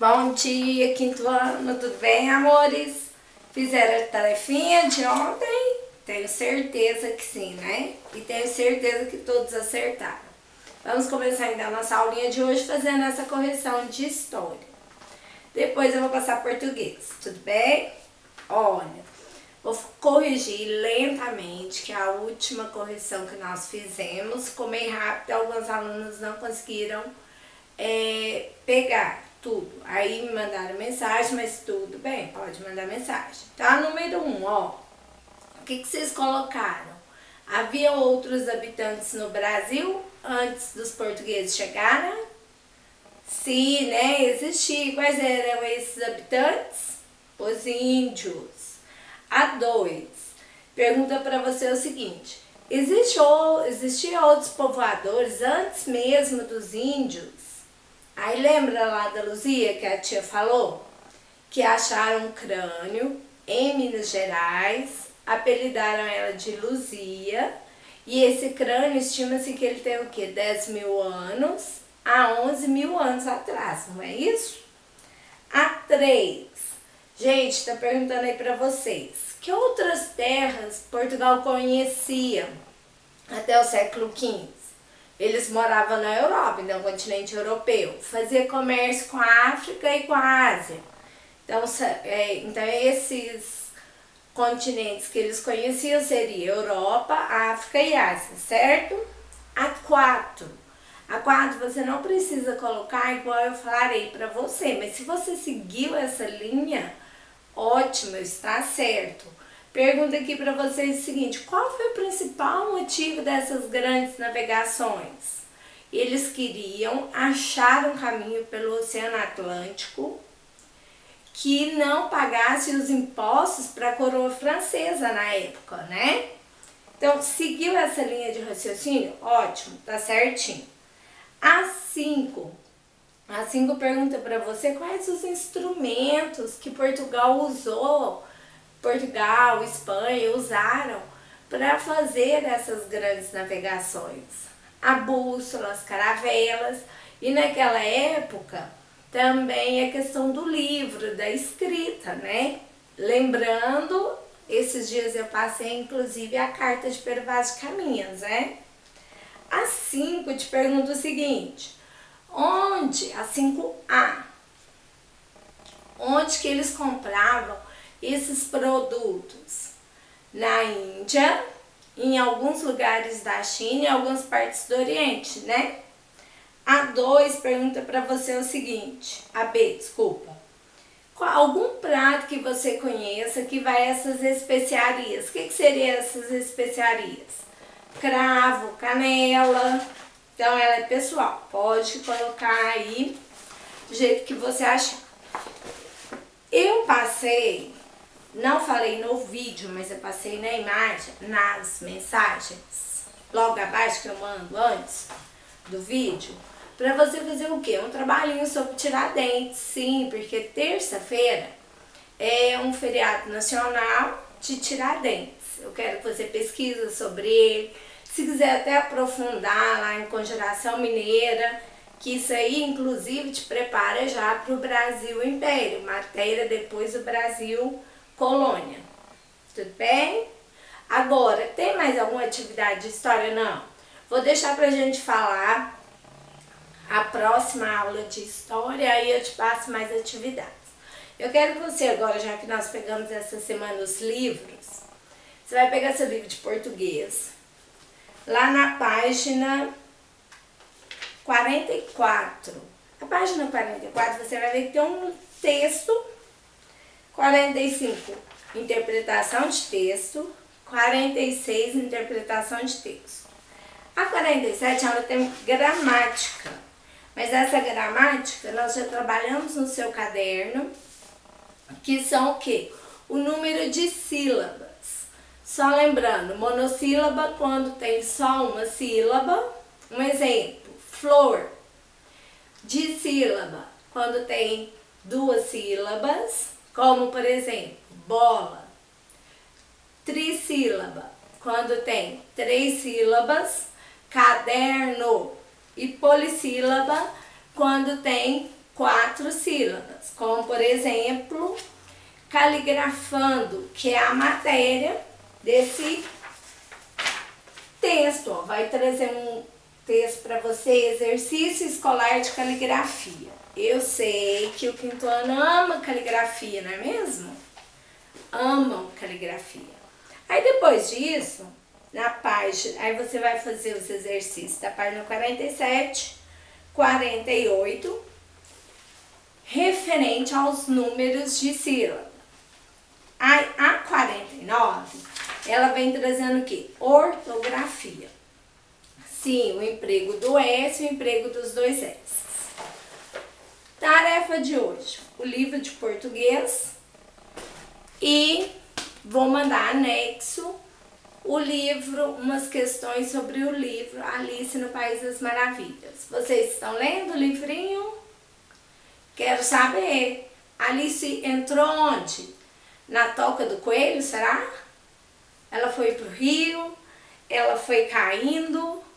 Bom dia, quinto ano, tudo bem, amores? Fizeram a tarefinha de ontem? Tenho certeza que sim, né? E tenho certeza que todos acertaram. Vamos começar então a nossa aulinha de hoje fazendo essa correção de história. Depois eu vou passar português, tudo bem? Olha, vou corrigir lentamente, que é a última correção que nós fizemos. Ficou meio rápido, alguns alunos não conseguiram é, pegar tudo. Aí me mandaram mensagem, mas tudo bem, pode mandar mensagem. Tá? Número um, ó. O que, que vocês colocaram? Havia outros habitantes no Brasil antes dos portugueses chegarem? Sim, né? Existia. Quais eram esses habitantes? Os índios. A dois. Pergunta para você o seguinte: existiam outros povoadores antes mesmo dos índios? Aí lembra lá da Luzia que a tia falou? Que acharam um crânio em Minas Gerais, apelidaram ela de Luzia, e esse crânio estima-se que ele tem o quê? 10 mil anos a 11 mil anos atrás, não é isso? A 3. Gente, tá perguntando aí para vocês. Que outras terras Portugal conhecia até o século XV? Eles moravam na Europa, então, continente europeu. Fazia comércio com a África e com a Ásia. Então, é, então esses continentes que eles conheciam seriam Europa, África e Ásia, certo? A quatro. A quatro você não precisa colocar igual eu falarei para você, mas se você seguiu essa linha, ótimo, está certo. Pergunta aqui para vocês o seguinte: qual foi o principal motivo dessas grandes navegações? Eles queriam achar um caminho pelo Oceano Atlântico que não pagasse os impostos para a coroa francesa na época, né? Então, seguiu essa linha de raciocínio? Ótimo, tá certinho. A 5. A 5 pergunta para você quais os instrumentos que Portugal usou Portugal, Espanha usaram para fazer essas grandes navegações. A bússola, as caravelas e naquela época também a questão do livro, da escrita, né? Lembrando, esses dias eu passei inclusive a carta de Pervaz de Caminhas, né? A 5 te pergunto o seguinte: onde, a 5A, onde que eles compravam esses produtos na Índia, em alguns lugares da China e algumas partes do Oriente, né? A 2 pergunta para você o seguinte, a B, desculpa. Qual, algum prato que você conheça que vai essas especiarias? O que, que essas especiarias? Cravo, canela. Então ela é pessoal, pode colocar aí do jeito que você achar. Eu passei não falei no vídeo, mas eu passei na imagem, nas mensagens, logo abaixo que eu mando antes do vídeo, para você fazer o quê? Um trabalhinho sobre Tiradentes, sim, porque terça-feira é um feriado nacional de Tiradentes. Eu quero que você pesquise sobre ele. Se quiser até aprofundar lá em Congelação Mineira, que isso aí inclusive te prepara já para o Brasil Império, matéria depois do Brasil colônia. Tudo bem? Agora, tem mais alguma atividade de história? Não. Vou deixar pra gente falar a próxima aula de história, aí eu te passo mais atividades. Eu quero que você agora, já que nós pegamos essa semana os livros, você vai pegar seu livro de português, lá na página 44. A página 44 você vai ver que tem um texto 45, interpretação de texto. 46, interpretação de texto. A 47 ela tem gramática, mas essa gramática nós já trabalhamos no seu caderno, que são o quê? O número de sílabas. Só lembrando, monossílaba quando tem só uma sílaba. Um exemplo, flor. Dissílaba, quando tem duas sílabas como por exemplo, bola. Trissílaba, quando tem três sílabas, caderno. E polissílaba, quando tem quatro sílabas, como por exemplo, caligrafando, que é a matéria desse texto. Ó. Vai trazer um texto para você, exercício escolar de caligrafia. Eu sei que o quinto ano ama caligrafia, não é mesmo? Amam caligrafia. Aí depois disso, na página, aí você vai fazer os exercícios da página 47, 48, referente aos números de sílaba. A, a 49, ela vem trazendo o quê? Ortografia. Sim, o emprego do S e o emprego dos dois S. Tarefa de hoje: o livro de português e vou mandar anexo o livro, umas questões sobre o livro Alice no País das Maravilhas. Vocês estão lendo o livrinho? Quero saber. Alice entrou onde? Na toca do coelho, será? Ela foi pro rio, ela foi caindo.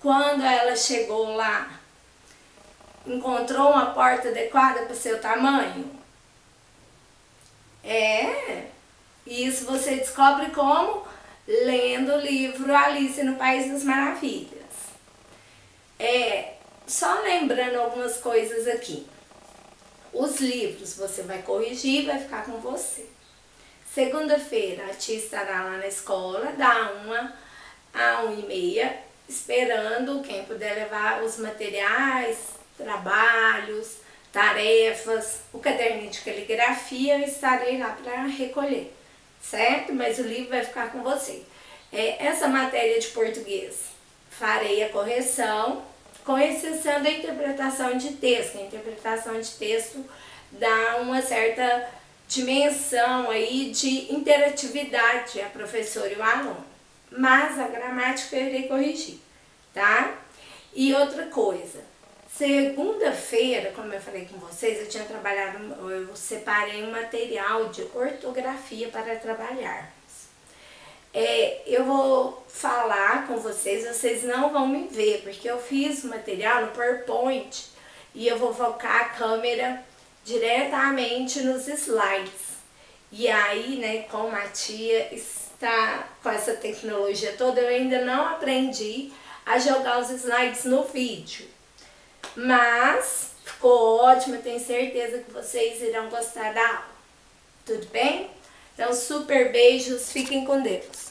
Quando ela chegou lá, encontrou uma porta adequada para o seu tamanho? É, isso você descobre como? Lendo o livro Alice no País das Maravilhas. É, só lembrando algumas coisas aqui. Os livros você vai corrigir vai ficar com você. Segunda-feira a tia estará lá na escola, da uma a uma e meia, esperando quem puder levar os materiais, trabalhos, tarefas, o caderninho de caligrafia, eu estarei lá para recolher, certo? Mas o livro vai ficar com você. É, essa matéria de português, farei a correção, com exceção da interpretação de texto. A interpretação de texto dá uma certa dimensão aí de interatividade a professora e o aluno. Mas a gramática eu irei corrigir, tá? E outra coisa, Segunda-feira, como eu falei com vocês, eu tinha trabalhado, eu separei um material de ortografia para trabalharmos. É, eu vou falar com vocês, vocês não vão me ver, porque eu fiz o material no PowerPoint e eu vou focar a câmera diretamente nos slides. E aí, né, como a tia está com essa tecnologia toda, eu ainda não aprendi a jogar os slides no vídeo. Mas ficou ótimo, eu tenho certeza que vocês irão gostar da aula. Tudo bem? Então, super beijos, fiquem com Deus.